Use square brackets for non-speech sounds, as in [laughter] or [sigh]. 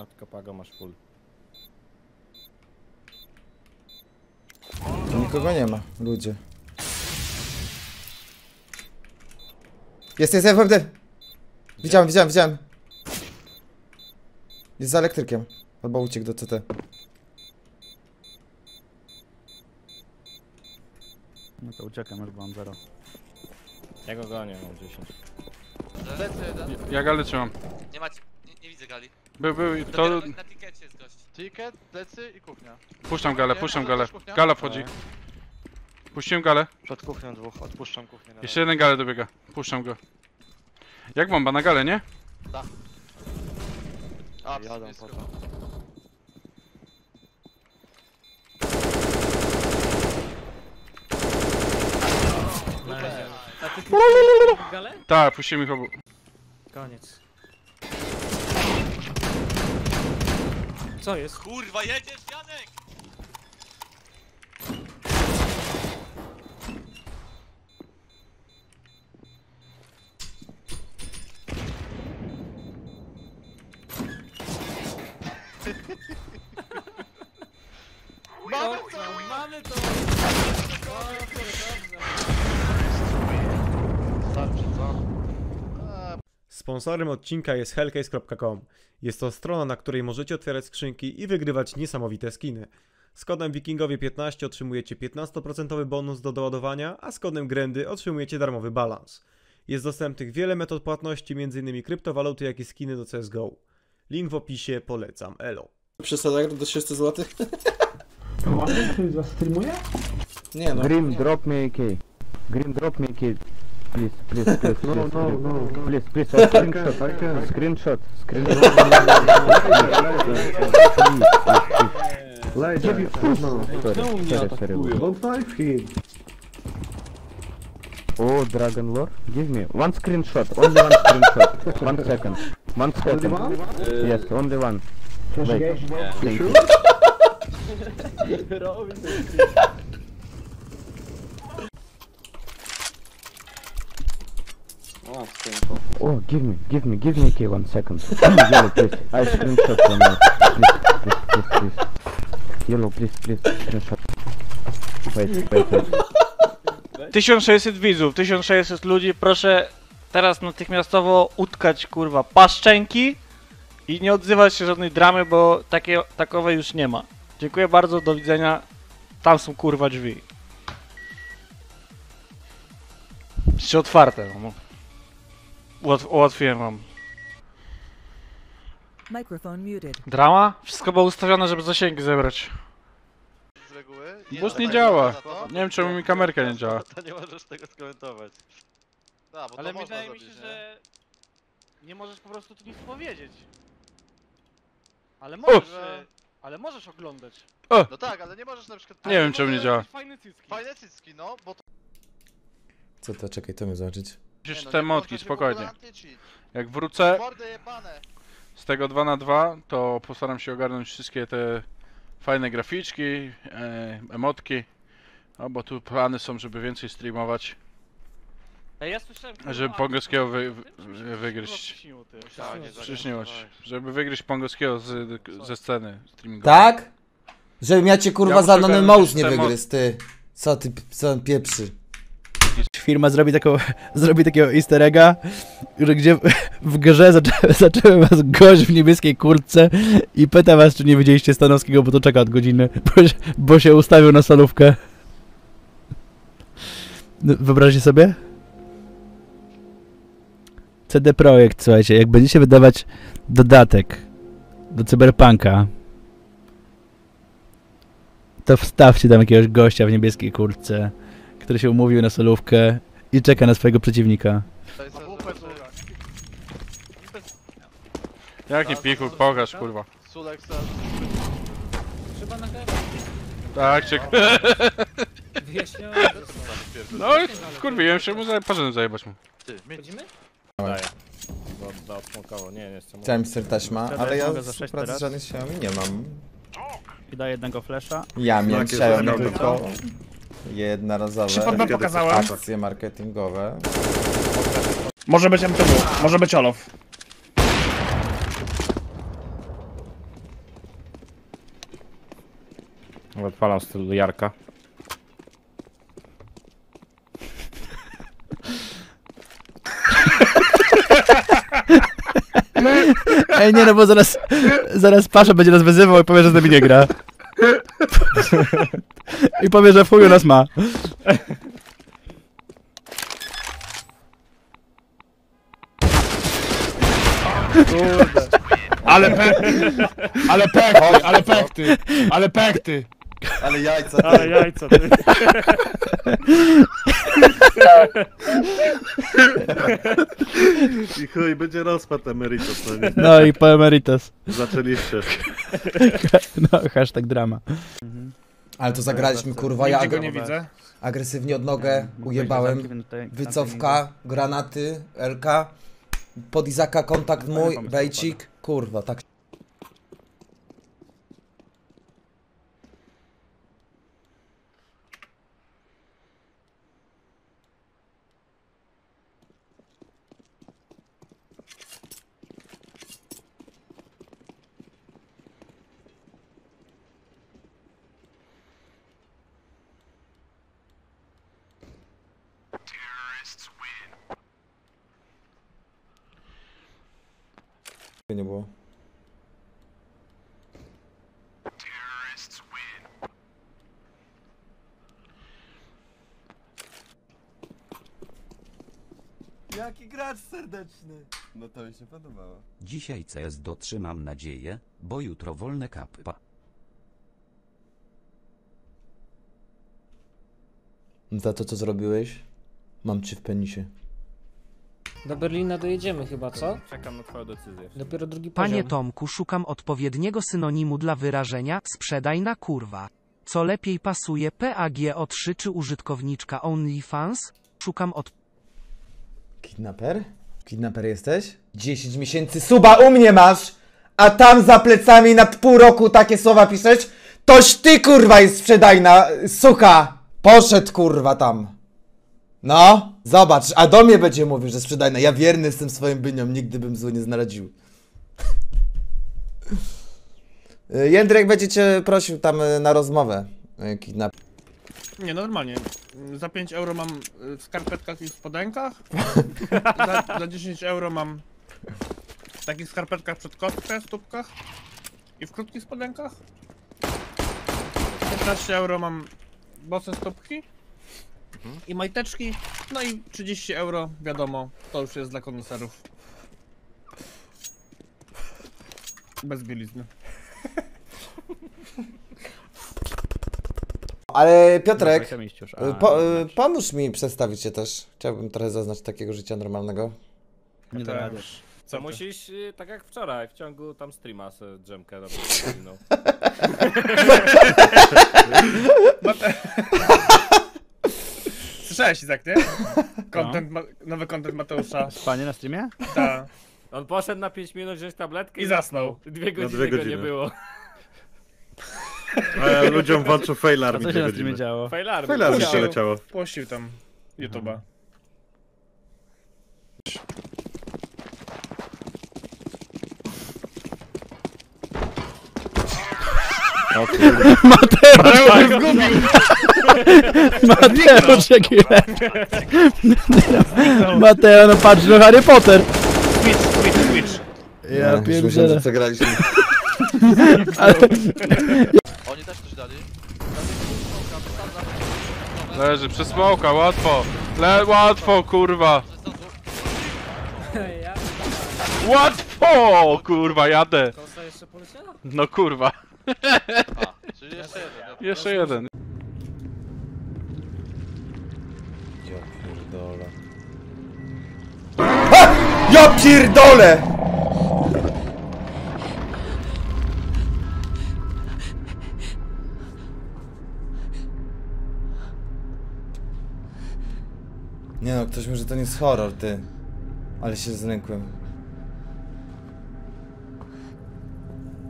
Natka pago masz full. Nikogo nie ma, ludzie. Jest, jest, FMD! Widziałem, widziałem, widziałem. Jest za elektrykiem. Albo uciekł do CT. No to uciekam już, mam zero. Ja go gonię, mam 10. Lecę jeden. Ja galę trzymam. Nie macie, nie, nie widzę gali. Był, był, to... Na tikecie jest gość. Ticket, plecy i kuchnia. Puszczam galę, puszczam galę. Gala wchodzi. Puściłem galę. Przed kuchnią dwóch, odpuszczam kuchnię. na Jeszcze jeden galę dobiega. Puszczam go. Jak bomba na galę, nie? A, razie. Jadą po to. A ty puściłeś w galę? Tak, puściłem ich obu. Koniec. Co jest? Kurwa, jedziesz Janek! Mamy Dobrze, mamy to! Starczy, co? Sponsorem odcinka jest hellcase.com. Jest to strona, na której możecie otwierać skrzynki i wygrywać niesamowite skiny. Z kodem wikingowie15 otrzymujecie 15% bonus do doładowania, a z kodem grendy otrzymujecie darmowy balans. Jest dostępnych wiele metod płatności, m.in. kryptowaluty, jak i skiny do CSGO. Link w opisie, polecam, elo. Przesadek do 300 zł? Streamuje? Nie no. Green, drop me a key. Green, drop me a key. Please, please, please, No, please, no, no, no. please, please, a screenshot, I can. screenshot, screenshot. Later. No. Sorry, sorry, sorry. Don't knife him. Oh, Dragon Lore, give me one screenshot, only one screenshot. One second, one second. one? Yes, only one. Wait, thank you. Oh, give me, give me, give me key one second. [laughs] Yellow, please. I screenshot one more. Please, please, please, please. Yellow, please, please, screenshot. Wait, wait, wait. 1600 widzów, 1600 ludzi, proszę teraz natychmiastowo utkać kurwa paszczęki i nie odzywać się żadnej dramy, bo takie, takowej już nie ma. Dziękuję bardzo, do widzenia. Tam są kurwa drzwi. Jeszcze otwarte, no. Ułatw ułatwiłem wam. Microphone muted. Drama? Wszystko było ustawione, żeby zasięgi zebrać. Z reguły. Bus nie tak, działa. za to. Nie wiem czemu mi kamerka nie działa. To nie możesz tego skomentować. Da, bo Ale to można wydaje mi się, zrobić, nie? że nie możesz po prostu tu nic powiedzieć. Ale możesz, Że- e, ale możesz oglądać. No tak, ale nie możesz na przykład... Nie wiem, czemu nie działa. Fajne cycki. Fajne cycki, no, bo to... Co to? Czekaj, to mi zobaczyć. Nie, no, te motki, spokojnie. Jak wrócę Mordy jebane. z tego 2 na 2 to postaram się ogarnąć wszystkie te fajne graficzki, e, emotki. No bo tu plany są, żeby więcej streamować, Ej, ja słyszałem... żeby Pongowskiego wy, wy, wygryźć. przyśniło, nie się. zagadać. Żeby wygryźć Pongowskiego z, ze sceny streamingowej. Tak? Żebym ja cię kurwa Ja za Anonymous nie mo- wygryzł, ty. Co ty, co on pieprzy? Firma zrobi, taką, [laughs] zrobi takiego easter egga, że gdzie w, grze zaczę, [laughs] zacząłem was gość w niebieskiej kurtce i pyta was, czy nie widzieliście Stanowskiego, bo to czeka od godziny, [laughs] bo, bo się ustawił na solówkę. No, Wyobraźcie sobie? CD Projekt, słuchajcie, jak będziecie wydawać dodatek do Cyberpunka, to wstawcie tam jakiegoś gościa w niebieskiej kurtce, który się umówił na solówkę i czeka na swojego przeciwnika. To jest, A że- WP że- druga. Jak nie piku, pokaż kurwa. Sulek. Trzeba. Tak, cię... Wyjaśniałem. No kurwiłem się, mu zaje- zajebać mu. Ty. Chodzimy? Daję. Da smokowo, nie, nie jestem. Chciałem ser taśma, ale ja teraz? żadnych z Xiaomi nie mam. I da jednego flesza. Ja miałem Xiaomi tylko Jednorazowe Przypadłem pokazałem. akcje marketingowe. Może być MTW, może być Olof. Odpalam z tylu Jarka. Ej, nie no, bo zaraz, zaraz Pasza będzie nas wyzywał i powie, że z nami nie gra. I powie, że w chuju nas ma. Ale pechty! Ale pechty! Ale pechty! Ale pechty! Ale jajca, Ale jajca, ty. I chuj, będzie rozpad Emeritus, no nie? No i po emeritus. Zaczęliście. [laughs] No, hashtag drama. Ale to zagraliśmy, kurwa, ja Nigdzie go nie widzę. agresywnie od nogę, ujebałem. Wycofka, granaty, LK, pod Izaka kontakt mój, bejcik, kurwa, tak. Nie było. Jaki gracz serdeczny. No to mi się podobało. Dzisiaj CS dotrzymam nadzieję, bo jutro wolne kappa. Za to, co zrobiłeś, mam ci w penisie. Do Berlina dojedziemy chyba, co? Czekam na twoją decyzję. Dopiero drugi Panie poziom. Tomku, szukam odpowiedniego synonimu dla wyrażenia sprzedaj na kurwa. Co lepiej pasuje PAGO3 czy użytkowniczka OnlyFans? Szukam od Kidnaper? Kidnaper jesteś? 10 miesięcy suba u mnie masz! A tam za plecami nad pół roku takie słowa piszesz? Toś ty kurwa jest sprzedajna, suka! Poszedł kurwa tam. No, zobacz, a do mnie będzie mówił, że sprzedajna. Ja wierny jestem swoim byniom, nigdy bym zły nie znaradził. Y, [laughs] Jędrek będzie cię prosił tam y, na rozmowę. y, Kidnap. Nie, normalnie. Za 5 euro mam y, w skarpetkach i w spodenkach. [laughs] Za, za 10 euro mam w takich skarpetkach przed kostkę, stópkach i w krótkich spodenkach. 15 euro mam bose stópki i majteczki. No i 30 euro, wiadomo, to już jest dla komisarów. Bez bielizny. Ale Piotrek, Już, y, po, y, pomóż mi przedstawić się też. Chciałbym trochę zaznać takiego życia normalnego. nie da rady. Co musisz, y, tak jak wczoraj, w ciągu tam streama sobie drzemkę robić. [laughs] No. [laughs] [laughs] Słyszałeś Izak, nie? [laughs] Content, ma, nowy content Mateusza. Panie na streamie? Ta. [laughs] On poszedł na 5 minut wziąć tabletkę i, zasnął. Dwie godziny, dwie go godziny. nie było. A ja ludziom walczą fail A army co się dwie na streamie godziny. działo? Failarmy. Fail army się leciało. Puścił tam YouTube'a. [laughs] [laughs] Mateusz, jaki Mateo, no patrz, no Harry Potter. Switch, switch, switch. Ja pierdzielę. że przegraliśmy. [laughs] Ale Oni też coś dali. Leży, przez smoka, łatwo. Le łatwo, kurwa. Łatwo, kurwa, jadę. No kurwa. [laughs] Czyli jeszcze jeden. Jeszcze jeden. Ja pierdolę. A! Ja pierdolę! Nie no, ktoś mówi, że to nie jest horror, ty. Ale się zlękłem.